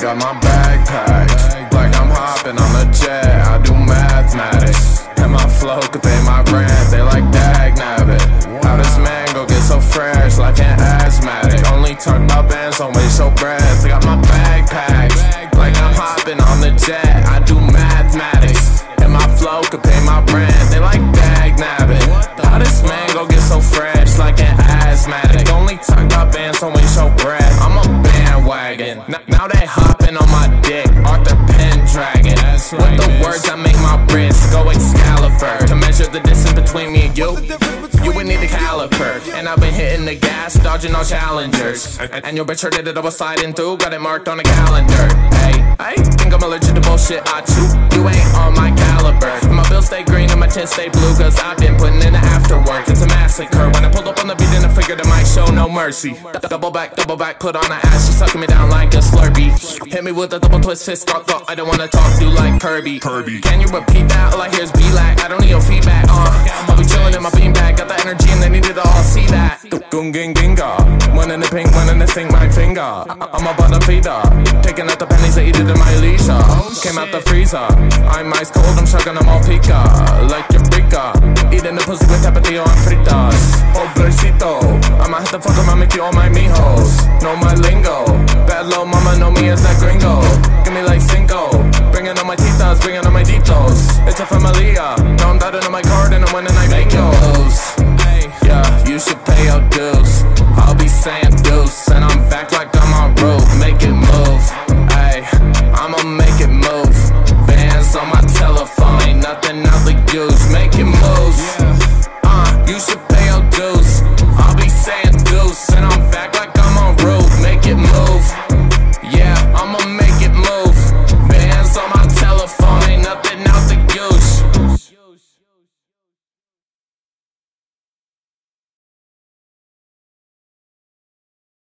Got my backpack, like I'm hopping on a jet. I do mathematics, and my flow could pay my rent. They like dag nabbit. How this mango get so fresh, like an asthmatic? Only talk about bands, waste your breath. Got my a bandwagon. N- now they hopping on my dick, Arthur Pendragon. With the words, I make my wrist go Excalibur. To measure the distance between me and you, you would need a caliper. And I've been hitting the gas, dodging all challengers. And your bitch heard that I was sliding through, got it marked on the calendar. Hey, I think I'm allergic to bullshit I chew. You ain't on my caliber. My bills stay green and my tint stay blue, cause I've been putting in the afterwork. It's a massacre. When I pulled up on the beat, then I figured I might show no mercy. Double back, double back, put on the ass, she sucking me down like a slurpee. Hit me with a double twist fist, thought, thought I don't wanna talk to you like Kirby. Kirby. Can you repeat that? All I hear is be like, I don't need your feedback. Uh, I'll be chilling in my beanbag, got the energy that. Gung ging ginga, one in the pink, one in the stink, my finger. I- I'm a bottom feeder, taking out the pennies, I eat it in my leisure. Came out the freezer, I'm ice cold, I'm chugging them all pica, like your Eureka. Eating the pussy with tapatio and fritas. Pobrecito, I'ma have to fuck 'em, I make you all my mijos. Know my lingo, bad little mama know me as that gringo. Give me like cinco, bringing on my titas, bringing on my ditos. It's a familia, now I'm dotting on my card and I'm winning like saying deuce, and I'm back like I'm on road. Make it move, ayy, I'ma make it move. Bands on my telephone, ain't nothing